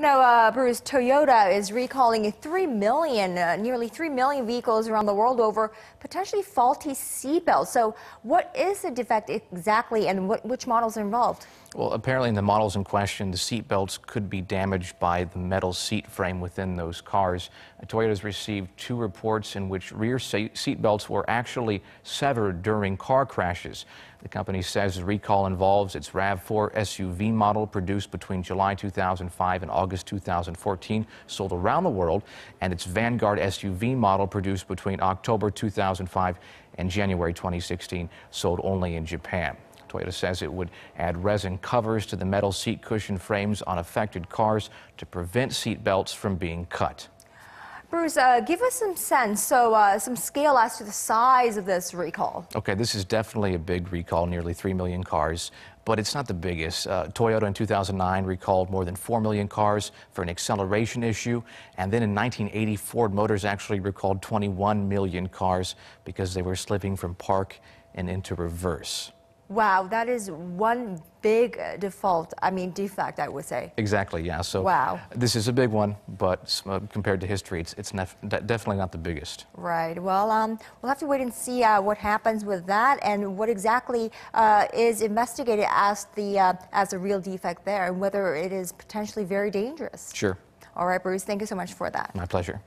Now, uh, Bruce, Toyota is recalling 3 million, uh, nearly 3 million vehicles around the world over potentially faulty seatbelts. So, what is the defect exactly, and what, which models are involved? Well, apparently in the models in question, the seatbelts could be damaged by the metal seat frame within those cars. Toyota's received two reports in which rear seatbelts were actually severed during car crashes. The company says the recall involves its RAV4 SUV model produced between July 2005 and August 2014, sold around the world, and its Vanguard SUV model produced between October 2005 and January 2016, sold only in Japan. Toyota says it would add resin covers to the metal seat cushion frames on affected cars to prevent seat belts from being cut. Bruce, uh, give us some sense, so uh, some scale as to the size of this recall. Okay, this is definitely a big recall, nearly 3 million cars, but it's not the biggest. Uh, Toyota in 2009 recalled more than 4 million cars for an acceleration issue, and then in 1980, Ford Motors actually recalled 21 million cars because they were slipping from park and into reverse. Wow, that is one big default, I mean defect, I would say. Exactly, yeah. So wow. this is a big one, but uh, compared to history, it's, it's definitely not the biggest. Right. Well, um, we'll have to wait and see uh, what happens with that and what exactly uh, is investigated as the uh, as a real defect there and whether it is potentially very dangerous. Sure. All right, Bruce, thank you so much for that. My pleasure.